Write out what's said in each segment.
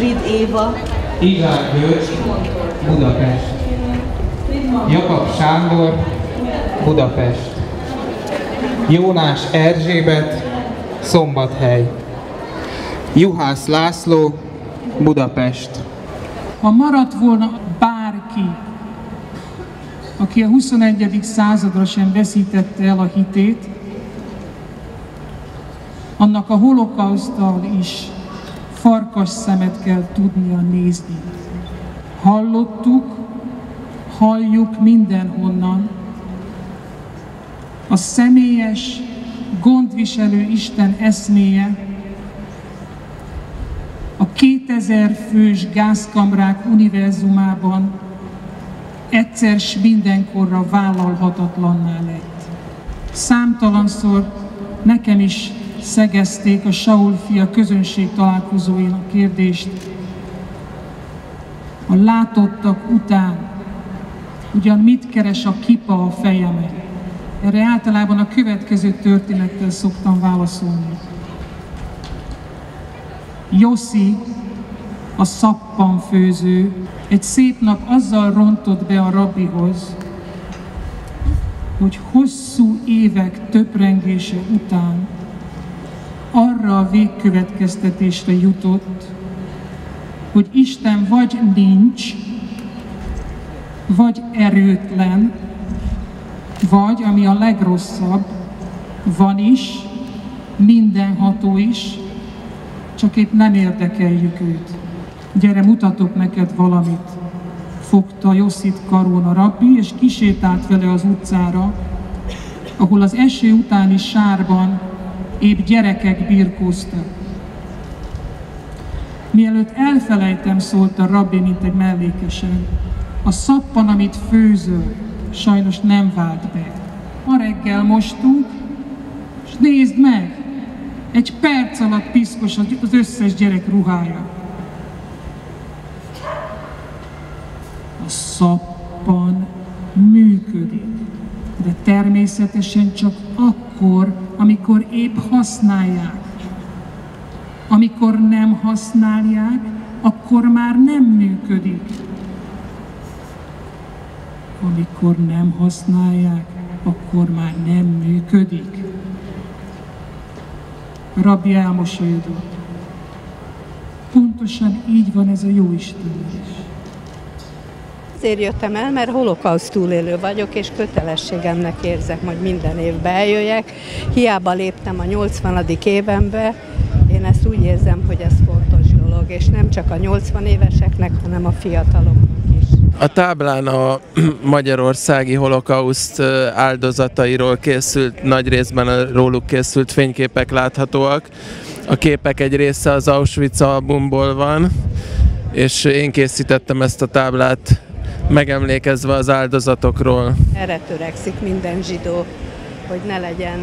Strid Éva, Izsák György, Budapest. Jakab Sándor, Budapest. Jónás Erzsébet, Szombathely. Juhász László, Budapest. Ha maradt volna bárki, aki a 21. századra sem veszítette el a hitét, annak a holokausztal is farkas szemet kell tudnia nézni. Hallottuk, halljuk mindenhonnan, a személyes, gondviselő Isten eszméje, a 2000 fős gázkamrák univerzumában egyszer s mindenkorra vállalhatatlanná lett. Számtalanszor nekem is szegezték a Saul fia közönség találkozóin a kérdést. A látottak után ugyan mit keres a kipa a fejemen? Erre általában a következő történettel szoktam válaszolni. Jossi, a szappanfőző, egy szép nap azzal rontott be a rabbihoz, hogy hosszú évek töprengése után arra a végkövetkeztetésre jutott, hogy Isten vagy nincs, vagy erőtlen, vagy, ami a legrosszabb, van is, mindenható is, csak épp nem érdekeljük őt. Gyere, mutatok neked valamit. Fogta Josszit karón a rabbi, és kisétált vele az utcára, ahol az eső utáni sárban épp gyerekek birkóztak. Mielőtt elfelejtem, szólt a rabbi, mint egy mellékesen, a szappan, amit főzöl, sajnos nem vált be. Ma reggel mostunk, és nézd meg, egy perc alatt piszkos az összes gyerek ruhája. A szappan működik, de természetesen csak akkor, amikor épp használják. Amikor nem használják, akkor már nem működik. Amikor nem használják, akkor már nem működik. Rabbi elmosolyodott. Pontosan így van ez a jó Isten is. Azért jöttem el, mert holokauszt túlélő vagyok, és kötelességemnek érzek, hogy minden évben eljöjjek. Hiába léptem a 80. évembe, én ezt úgy érzem, hogy ez fontos dolog, és nem csak a 80 éveseknek, hanem a fiataloknak is. A táblán a magyarországi holokauszt áldozatairól készült, nagy részben a róluk készült fényképek láthatóak. A képek egy része az Auschwitz albumból van, és én készítettem ezt a táblát megemlékezve az áldozatokról. Erre törekszik minden zsidó, hogy ne legyen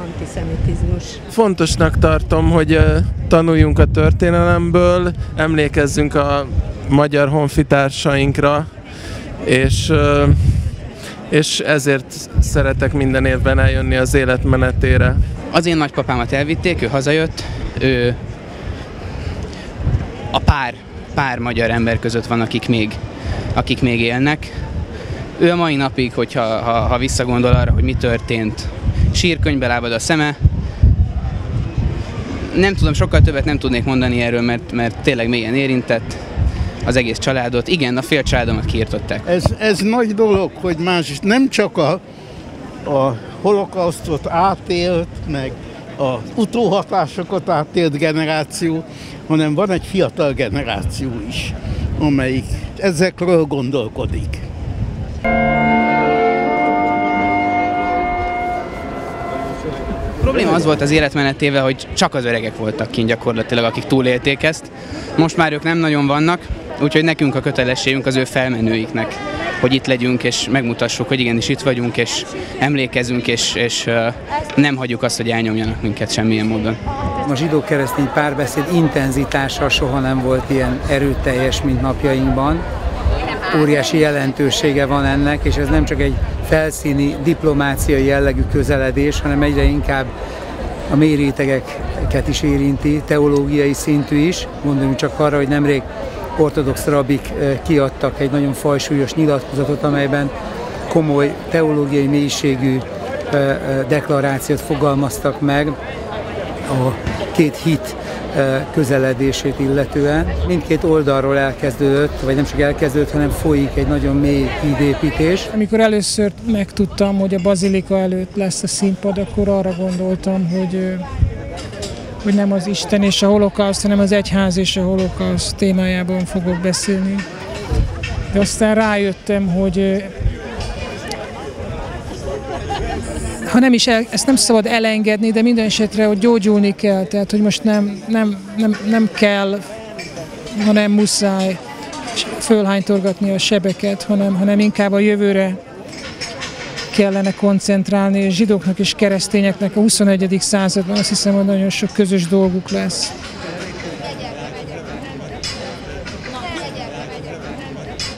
antiszemitizmus. Fontosnak tartom, hogy tanuljunk a történelemből, emlékezzünk a magyar honfitársainkra, és, és ezért szeretek minden évben eljönni az életmenetére. Az én nagypapámat elvitték, ő hazajött, ő a pár, pár magyar ember között van, akik még akik még élnek. Ő a mai napig, hogyha ha, ha visszagondol arra, hogy mi történt, sírkönyvbe lábad a szeme. Nem tudom, sokkal többet nem tudnék mondani erről, mert, mert tényleg mélyen érintett az egész családot. Igen, a fél családomat kiirtották. Ez, ez nagy dolog, hogy más is nem csak a, a holokausztot átélt, meg a utóhatásokat átélt generáció, hanem van egy fiatal generáció is, amelyik ezekről gondolkodik. A probléma az volt az életmenetével, hogy csak az öregek voltak kint gyakorlatilag, akik túlélték ezt. Most már ők nem nagyon vannak, úgyhogy nekünk a kötelességünk az ő felmenőiknek, hogy itt legyünk és megmutassuk, hogy igenis itt vagyunk, és emlékezünk, és, és nem hagyjuk azt, hogy elnyomjanak minket semmilyen módon. A zsidó-keresztény párbeszéd intenzitása soha nem volt ilyen erőteljes, mint napjainkban. Óriási jelentősége van ennek, és ez nem csak egy felszíni diplomáciai jellegű közeledés, hanem egyre inkább a mély is érinti, teológiai szintű is. Mondom csak arra, hogy nemrég ortodox rabik kiadtak egy nagyon fajsúlyos nyilatkozatot, amelyben komoly teológiai mélységű deklarációt fogalmaztak meg a két hit közeledését illetően. Mindkét oldalról elkezdődött, vagy nem csak elkezdődött, hanem folyik egy nagyon mély hídépítés. Amikor először megtudtam, hogy a bazilika előtt lesz a színpad, akkor arra gondoltam, hogy hogy nem az Isten és a holokauszt, hanem az egyház és a holokauszt témájában fogok beszélni. De aztán rájöttem, hogy ha nem is el, ezt nem szabad elengedni, de minden esetre, hogy gyógyulni kell, tehát hogy most nem, nem, nem, nem kell, hanem muszáj fölhánytorgatni a sebeket, hanem, hanem inkább a jövőre kellene koncentrálni, és zsidóknak és keresztényeknek a 21. században azt hiszem, hogy nagyon sok közös dolguk lesz.